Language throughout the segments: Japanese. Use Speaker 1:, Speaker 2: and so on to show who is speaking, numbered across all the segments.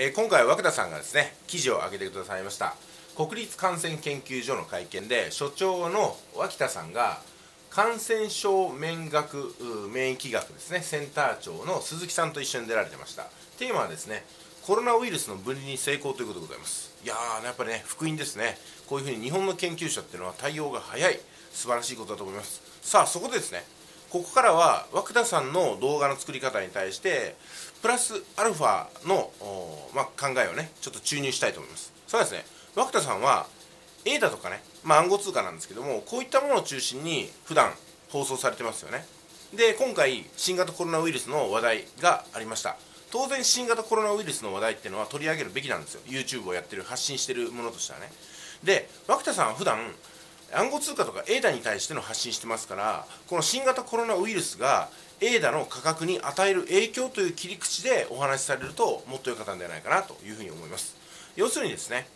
Speaker 1: えー、今回は涌田さんがですね記事を上げてくださいました。国立感染研究所の会見で所長の脇田さんが感染症免学免疫学ですねセンター長の鈴木さんと一緒に出られてました。テーマはですねコロナウイルスの分離に成功ということでございます。いやーやっぱりね福音ですね。こういうふうに日本の研究者っていうのは対応が早い。素晴らしいことだと思います。さあそこでですねここからは涌田さんの動画の作り方に対してプラスアルファの、まあ、考えをねちょっと注入したいと思います。そうですね。涌田さんは A だとかね、まあ、暗号通貨なんですけどもこういったものを中心に普段放送されてますよね。で今回新型コロナウイルスの話題がありました。当然新型コロナウイルスの話題っていうのは取り上げるべきなんですよ。YouTube をやってる発信してるものとしてはね。で涌田さんは普段暗号通貨とか ADA に対しての発信してますからこの新型コロナウイルスが ADA の価格に与える影響という切り口でお話しされるともっと良かったんではないかなというふうに思います要するにですね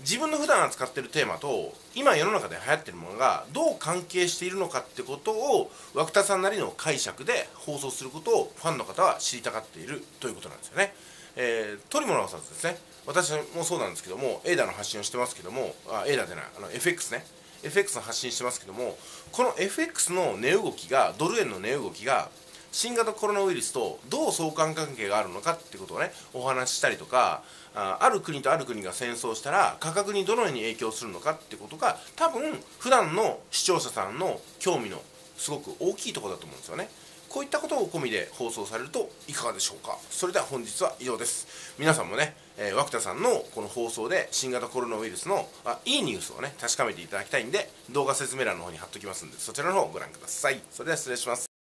Speaker 1: 自分の普段扱ってるテーマと今世の中で流行ってるものがどう関係しているのかってことを涌田さんなりの解釈で放送することをファンの方は知りたがっているということなんですよね。えー、取り物のさずですね私もそうなんですけども ADA の発信をしてますけどもあ ADA でないあの FX ね FX の発信してますけどもこの FX の値動きがドル円の値動きが新型コロナウイルスとどう相関関係があるのかってことをねお話ししたりとかあある国とある国が戦争したら価格にどのように影響するのかってことが多分普段の視聴者さんの興味のすごく大きいとこだと思うんですよね。こういったことを込みで放送されるといかがでしょうか。それでは本日は以上です。皆さんもね、えー、涌田さんのこの放送で新型コロナウイルスのあいいニュースをね確かめていただきたいんで動画説明欄の方に貼っときますんでそちらの方をご覧ください。それでは失礼します。